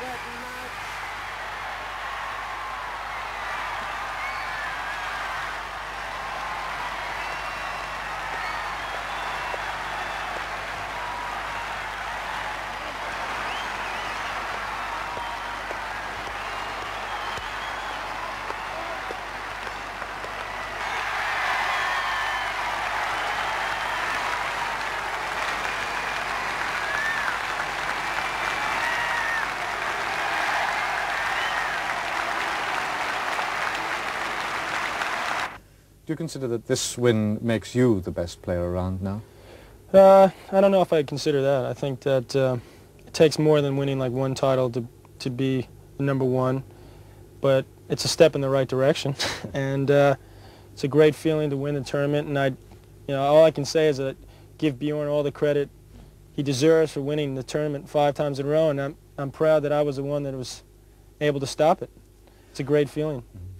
Kentucky. Do you consider that this win makes you the best player around now? Uh, I don't know if I consider that. I think that uh, it takes more than winning like one title to to be number one, but it's a step in the right direction, and uh, it's a great feeling to win the tournament. And I, you know, all I can say is that give Bjorn all the credit he deserves for winning the tournament five times in a row, and I'm I'm proud that I was the one that was able to stop it. It's a great feeling. Mm -hmm.